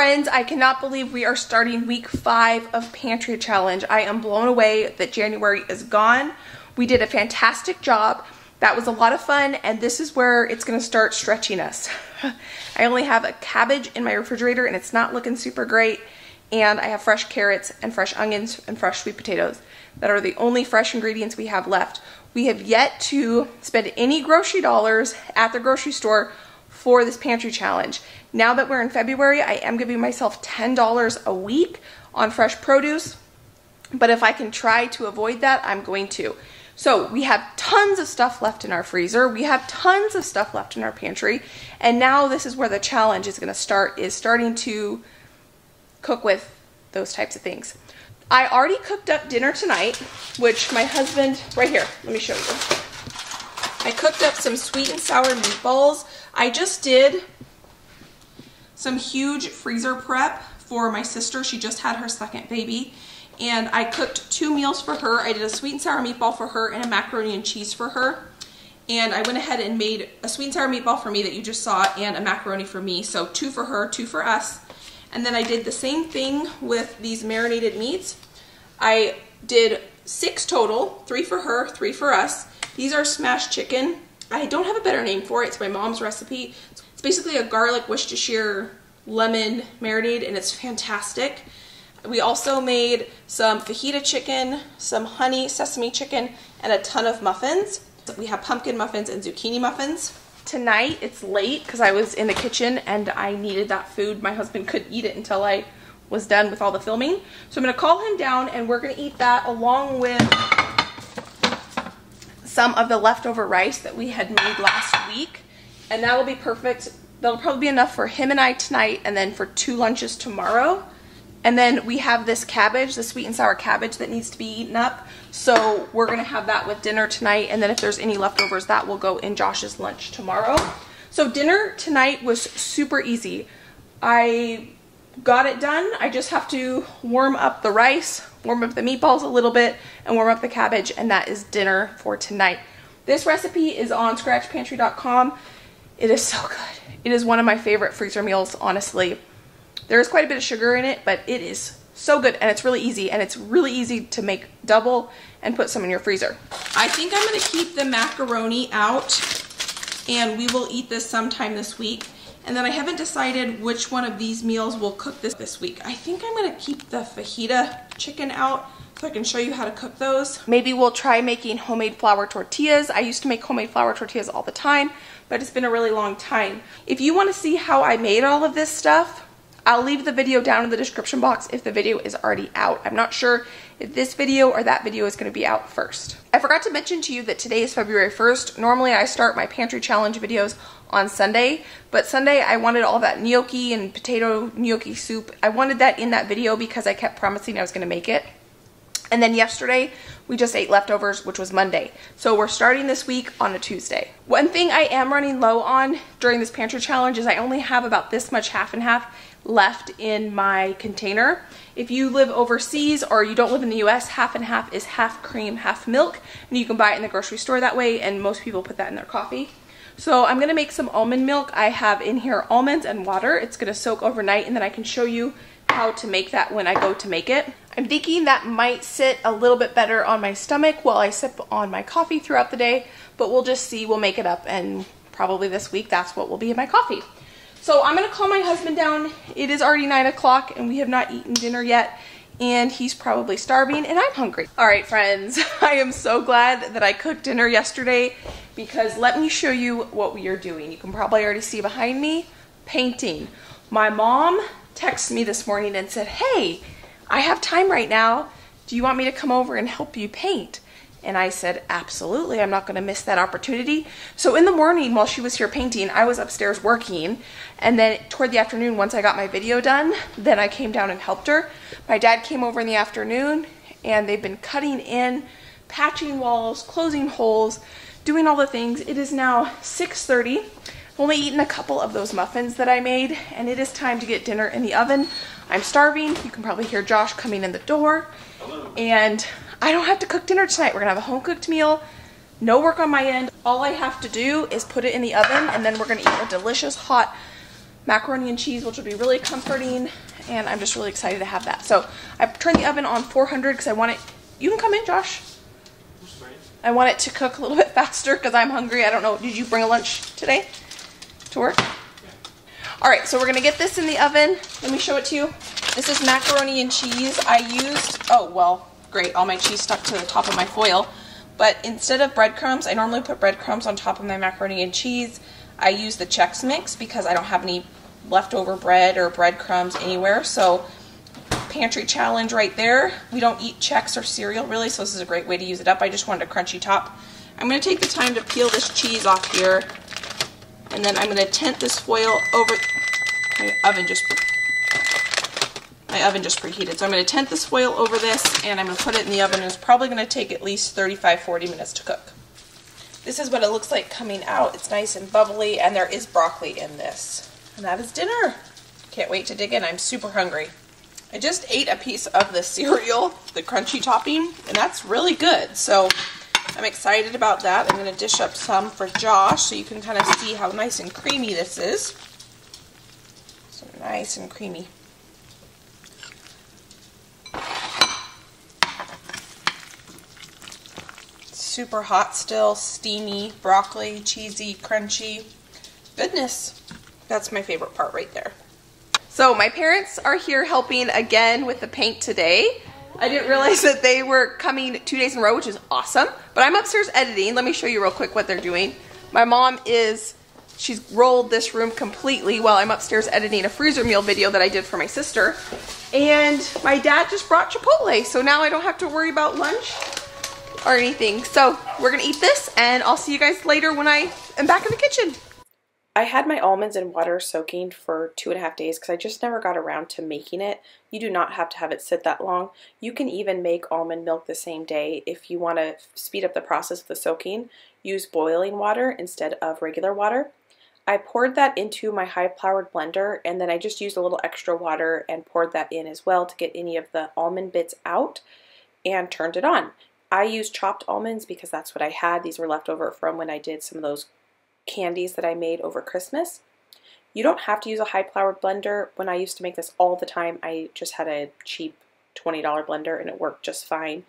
Friends, I cannot believe we are starting week five of Pantry Challenge. I am blown away that January is gone. We did a fantastic job. That was a lot of fun, and this is where it's gonna start stretching us. I only have a cabbage in my refrigerator and it's not looking super great. And I have fresh carrots and fresh onions and fresh sweet potatoes. That are the only fresh ingredients we have left. We have yet to spend any grocery dollars at the grocery store for this pantry challenge. Now that we're in February, I am giving myself $10 a week on fresh produce. But if I can try to avoid that, I'm going to. So we have tons of stuff left in our freezer. We have tons of stuff left in our pantry. And now this is where the challenge is going to start, is starting to cook with those types of things. I already cooked up dinner tonight, which my husband, right here, let me show you. I cooked up some sweet and sour meatballs. I just did some huge freezer prep for my sister. She just had her second baby and I cooked two meals for her. I did a sweet and sour meatball for her and a macaroni and cheese for her. And I went ahead and made a sweet and sour meatball for me that you just saw and a macaroni for me. So two for her, two for us. And then I did the same thing with these marinated meats. I did six total, three for her, three for us. These are smashed chicken. I don't have a better name for it. It's my mom's recipe. It's basically a garlic Worcestershire lemon marinade and it's fantastic. We also made some fajita chicken, some honey sesame chicken, and a ton of muffins. We have pumpkin muffins and zucchini muffins. Tonight, it's late because I was in the kitchen and I needed that food. My husband couldn't eat it until I was done with all the filming. So I'm to call him down and we're going to eat that along with some of the leftover rice that we had made last week. And that will be perfect. That'll probably be enough for him and I tonight and then for two lunches tomorrow. And then we have this cabbage, the sweet and sour cabbage that needs to be eaten up. So we're to have that with dinner tonight. And then if there's any leftovers, that will go in Josh's lunch tomorrow. So dinner tonight was super easy. I got it done. I just have to warm up the rice, warm up the meatballs a little bit, and warm up the cabbage. And that is dinner for tonight. This recipe is on scratchpantry.com. It is so good. It is one of my favorite freezer meals, honestly. There is quite a bit of sugar in it, but it is so good and it's really easy and it's really easy to make double and put some in your freezer. I think I'm gonna keep the macaroni out and we will eat this sometime this week. And then I haven't decided which one of these meals will cook this this week. I think I'm gonna keep the fajita chicken out so I can show you how to cook those. Maybe we'll try making homemade flour tortillas. I used to make homemade flour tortillas all the time, but it's been a really long time. If you wanna see how I made all of this stuff, I'll leave the video down in the description box if the video is already out. I'm not sure if this video or that video is going to be out first. I forgot to mention to you that today is February 1st. Normally I start my pantry challenge videos on Sunday, but Sunday I wanted all that gnocchi and potato gnocchi soup. I wanted that in that video because I kept promising I was going to make it. And then yesterday, we just ate leftovers, which was Monday. So we're starting this week on a Tuesday. One thing I am running low on during this pantry challenge is I only have about this much half and half left in my container. If you live overseas or you don't live in the US, half and half is half cream, half milk, and you can buy it in the grocery store that way, and most people put that in their coffee. So I'm gonna make some almond milk. I have in here almonds and water. It's gonna soak overnight, and then I can show you how to make that when I go to make it. I'm thinking that might sit a little bit better on my stomach while I sip on my coffee throughout the day, but we'll just see. We'll make it up, and probably this week that's what will be in my coffee. So I'm to call my husband down. It is already 9 o'clock and we have not eaten dinner yet and he's probably starving and I'm hungry. All right, friends, I am so glad that I cooked dinner yesterday because let me show you what we are doing. You can probably already see behind me, painting. My mom texted me this morning and said, hey, I have time right now. Do you want me to come over and help you paint? And I said, absolutely, I'm not going to miss that opportunity. So in the morning while she was here painting, I was upstairs working. And then toward the afternoon, once I got my video done, then I came down and helped her. My dad came over in the afternoon and they've been cutting in, patching walls, closing holes, doing all the things. It is now 6.30. I've only eaten a couple of those muffins that I made and it is time to get dinner in the oven. I'm starving. You can probably hear Josh coming in the door. Hello. And I don't have to cook dinner tonight. We're gonna have a home cooked meal. No work on my end. All I have to do is put it in the oven and then we're gonna eat a delicious hot macaroni and cheese, which will be really comforting. And I'm just really excited to have that. So I turned the oven on 400 because I want it. You can come in, Josh. I want it to cook a little bit faster because I'm hungry. I don't know. Did you bring a lunch today to work? All right, so we're gonna get this in the oven. Let me show it to you. This is macaroni and cheese. I used, oh, well, great. All my cheese stuck to the top of my foil. But instead of breadcrumbs, I normally put breadcrumbs on top of my macaroni and cheese. I use the Chex Mix because I don't have any leftover bread or breadcrumbs anywhere. So pantry challenge right there. We don't eat Chex or cereal really, so this is a great way to use it up. I just wanted a crunchy top. I'm going to take the time to peel this cheese off here and then I'm going to tent this foil over, my oven just, my oven just preheated. So I'm going to tent this foil over this and I'm going to put it in the oven. It's probably going to take at least 35-40 minutes to cook. This is what it looks like coming out. It's nice and bubbly and there is broccoli in this. And that is dinner. Can't wait to dig in. I'm super hungry. I just ate a piece of the cereal, the crunchy topping, and that's really good. So I'm excited about that. I'm going to dish up some for Josh so you can kind of see how nice and creamy this is. So nice and creamy. Super hot still, steamy, broccoli, cheesy, crunchy. Goodness. That's my favorite part right there. So my parents are here helping again with the paint today. I didn't realize that they were coming two days in a row, which is awesome. But I'm upstairs editing. Let me show you real quick what they're doing. My mom is, she's rolled this room completely while I'm upstairs editing a freezer meal video that I did for my sister. And my dad just brought Chipotle, so now I don't have to worry about lunch or anything. So we're gonna eat this and I'll see you guys later when I am back in the kitchen. I had my almonds in water soaking for two and a half days because I just never got around to making it. You do not have to have it sit that long. You can even make almond milk the same day if you want to speed up the process of the soaking. Use boiling water instead of regular water. I poured that into my high powered blender and then I just used a little extra water and poured that in as well to get any of the almond bits out and turned it on. I used chopped almonds because that's what I had. These were left over from when I did some of those candies that I made over Christmas. You don't have to use a high powered blender. When I used to make this all the time, I just had a cheap $20 blender and it worked just fine.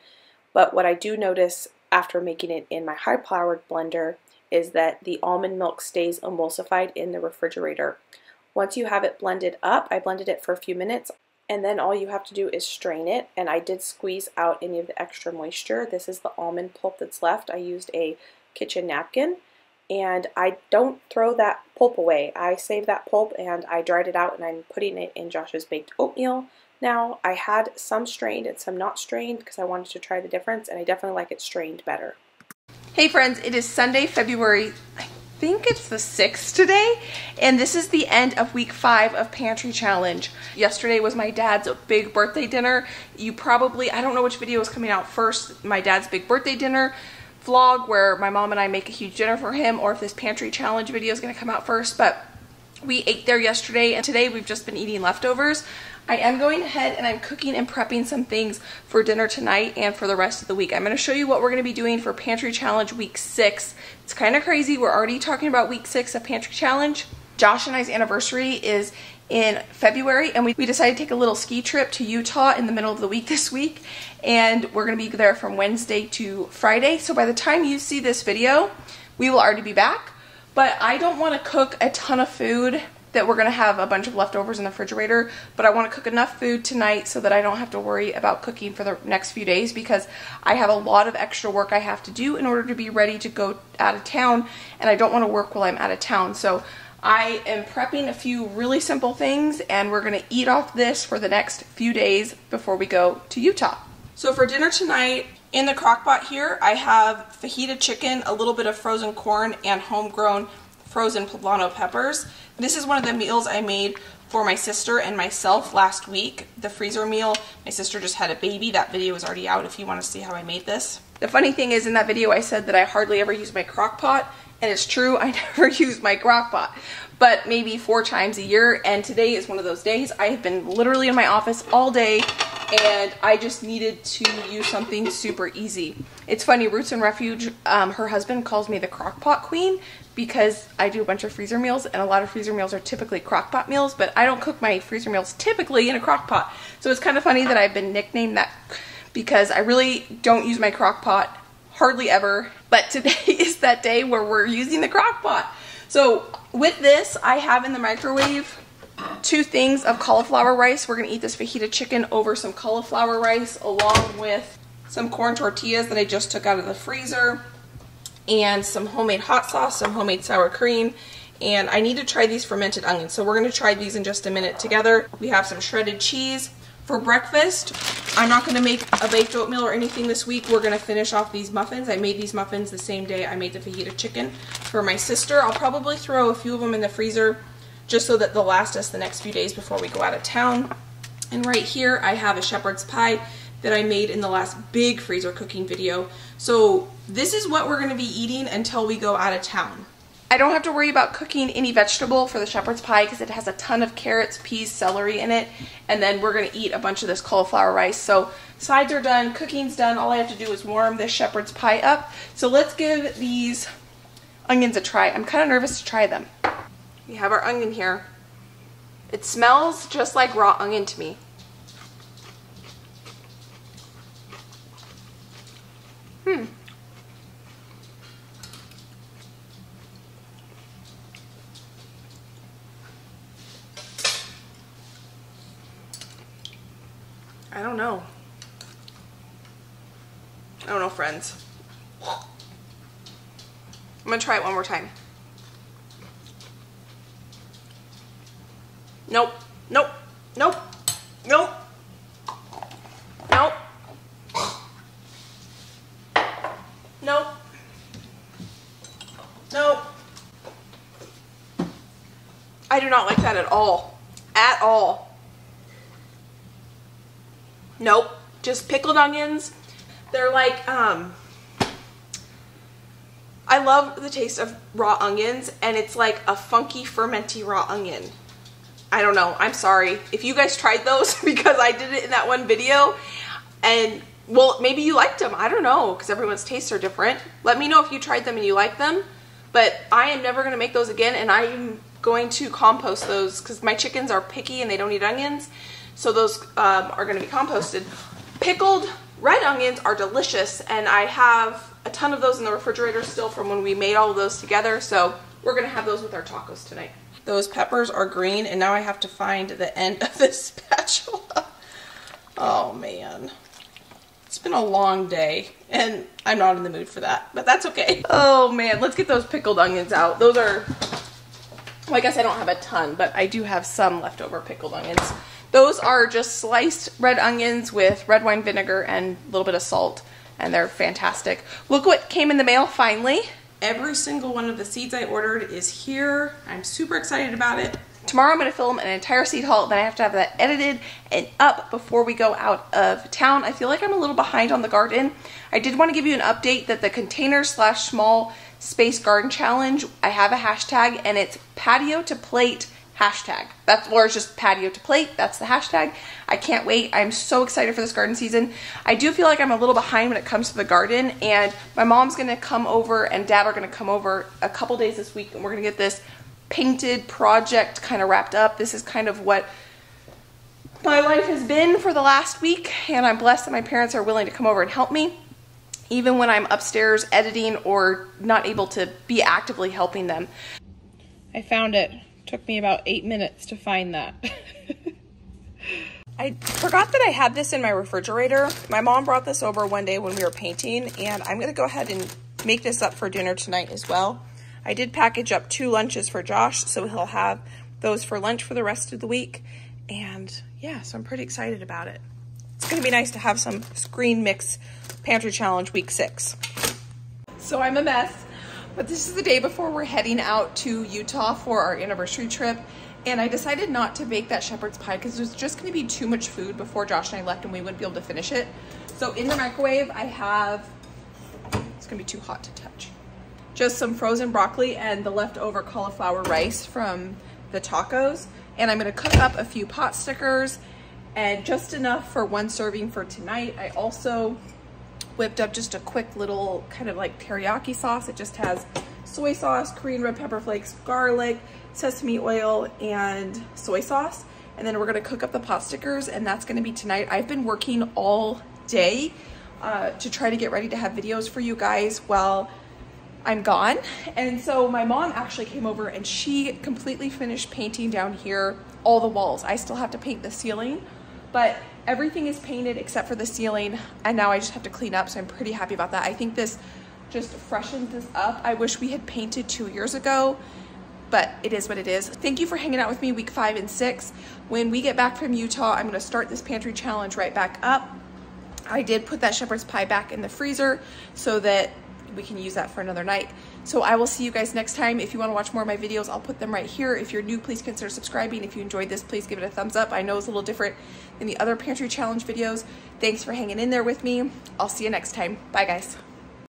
But what I do notice after making it in my high powered blender is that the almond milk stays emulsified in the refrigerator. Once you have it blended up, I blended it for a few minutes and then all you have to do is strain it and I did squeeze out any of the extra moisture. This is the almond pulp that's left. I used a kitchen napkin and I don't throw that pulp away. I save that pulp and I dried it out and I'm putting it in Josh's baked oatmeal. Now, I had some strained and some not strained because I wanted to try the difference and I definitely like it strained better. Hey friends, it is Sunday, February, I think it's the 6th today, and this is the end of week five of Pantry Challenge. Yesterday was my dad's big birthday dinner. You probably, I don't know which video is coming out first, my dad's big birthday dinner vlog where my mom and I make a huge dinner for him or if this pantry challenge video is going to come out first. But we ate there yesterday and today we've just been eating leftovers. I am going ahead and I'm cooking and prepping some things for dinner tonight and for the rest of the week. I'm going to show you what we're going to be doing for Pantry Challenge week six. It's kind of crazy. We're already talking about week six of Pantry Challenge. Josh and I's anniversary is in February and we, we decided to take a little ski trip to Utah in the middle of the week this week and we're going to be there from Wednesday to Friday. So by the time you see this video, we will already be back. But I don't want to cook a ton of food that we're going to have a bunch of leftovers in the refrigerator, but I want to cook enough food tonight so that I don't have to worry about cooking for the next few days because I have a lot of extra work I have to do in order to be ready to go out of town and I don't want to work while I'm out of town. So I am prepping a few really simple things and we're gonna eat off this for the next few days before we go to Utah. So for dinner tonight, in the crock pot here, I have fajita chicken, a little bit of frozen corn, and homegrown frozen poblano peppers. This is one of the meals I made for my sister and myself last week. The freezer meal, my sister just had a baby. That video is already out if you want to see how I made this. The funny thing is in that video I said that I hardly ever use my crock pot and it's true, I never use my crock pot, but maybe four times a year. And today is one of those days. I have been literally in my office all day and I just needed to use something super easy. It's funny, Roots and Refuge, um, her husband calls me the crockpot queen because I do a bunch of freezer meals and a lot of freezer meals are typically crockpot meals, but I don't cook my freezer meals typically in a crockpot. So it's kind of funny that I've been nicknamed that because I really don't use my crockpot hardly ever, but today is that day where we're using the crockpot. So with this, I have in the microwave two things of cauliflower rice. We're going to eat this fajita chicken over some cauliflower rice along with some corn tortillas that I just took out of the freezer and some homemade hot sauce, some homemade sour cream, and I need to try these fermented onions. So we're going to try these in just a minute together. We have some shredded cheese. For breakfast, I'm not going to make a baked oatmeal or anything this week. We're going to finish off these muffins. I made these muffins the same day I made the fajita chicken for my sister. I'll probably throw a few of them in the freezer just so that they'll last us the next few days before we go out of town. And right here I have a shepherd's pie that I made in the last big freezer cooking video. So this is what we're going to be eating until we go out of town. I don't have to worry about cooking any vegetable for the shepherd's pie because it has a ton of carrots, peas, celery in it. And then we're going to eat a bunch of this cauliflower rice. So sides are done, cooking's done. All I have to do is warm this shepherd's pie up. So let's give these onions a try. I'm kind of nervous to try them. We have our onion here. It smells just like raw onion to me. Hmm. I don't know. I don't know, friends. I'm gonna try it one more time. Nope. Nope. Nope. Nope. Nope. Nope. Nope. I do not like that at all. At all. Nope. Just pickled onions. They're like, um, I love the taste of raw onions and it's like a funky fermenty raw onion. I don't know. I'm sorry. If you guys tried those because I did it in that one video and well, maybe you liked them. I don't know because everyone's tastes are different. Let me know if you tried them and you like them. But I am never going to make those again and I'm going to compost those because my chickens are picky and they don't eat onions. So those um, are going to be composted. Pickled red onions are delicious and I have a ton of those in the refrigerator still from when we made all of those together. So we're going to have those with our tacos tonight. Those peppers are green and now I have to find the end of this spatula. Oh man. It's been a long day and I'm not in the mood for that, but that's okay. Oh man, let's get those pickled onions out. Those are, well, I guess I don't have a ton, but I do have some leftover pickled onions. Those are just sliced red onions with red wine vinegar and a little bit of salt, and they're fantastic. Look what came in the mail finally. Every single one of the seeds I ordered is here. I'm super excited about it. Tomorrow I'm going to film an entire seed haul, then I have to have that edited and up before we go out of town. I feel like I'm a little behind on the garden. I did want to give you an update that the container slash small space garden challenge, I have a hashtag and it's patio to plate hashtag. That's or it's just patio to plate. That's the hashtag. I can't wait. I'm so excited for this garden season. I do feel like I'm a little behind when it comes to the garden, and my mom's gonna come over and dad are gonna come over a couple days this week, and we're gonna get this painted project kind of wrapped up. This is kind of what my life has been for the last week, and I'm blessed that my parents are willing to come over and help me even when I'm upstairs editing or not able to be actively helping them. I found it. Took me about eight minutes to find that. I forgot that I had this in my refrigerator. My mom brought this over one day when we were painting, and I'm gonna go ahead and make this up for dinner tonight as well. I did package up two lunches for Josh, so he'll have those for lunch for the rest of the week. And yeah, so I'm pretty excited about it. It's gonna be nice to have some screen mix pantry challenge week six. So I'm a mess. But this is the day before we're heading out to Utah for our anniversary trip. And I decided not to bake that shepherd's pie because it was just going to be too much food before Josh and I left and we wouldn't be able to finish it. So in the microwave, I have, it's going to be too hot to touch, just some frozen broccoli and the leftover cauliflower rice from the tacos. And I'm going to cook up a few pot stickers and just enough for one serving for tonight. I also whipped up just a quick little kind of like teriyaki sauce. It just has soy sauce, Korean red pepper flakes, garlic, sesame oil, and soy sauce. And then we're gonna cook up the pot stickers and that's gonna be tonight. I've been working all day uh, to try to get ready to have videos for you guys while I'm gone. And so my mom actually came over and she completely finished painting down here all the walls. I still have to paint the ceiling, but everything is painted except for the ceiling. And now I just have to clean up. So I'm pretty happy about that. I think this just freshens this up. I wish we had painted two years ago, but it is what it is. Thank you for hanging out with me week five and six. When we get back from Utah, I'm gonna start this pantry challenge right back up. I did put that shepherd's pie back in the freezer so that we can use that for another night. So I will see you guys next time. If you wanna watch more of my videos, I'll put them right here. If you're new, please consider subscribing. If you enjoyed this, please give it a thumbs up. I know it's a little different than the other pantry challenge videos. Thanks for hanging in there with me. I'll see you next time. Bye guys.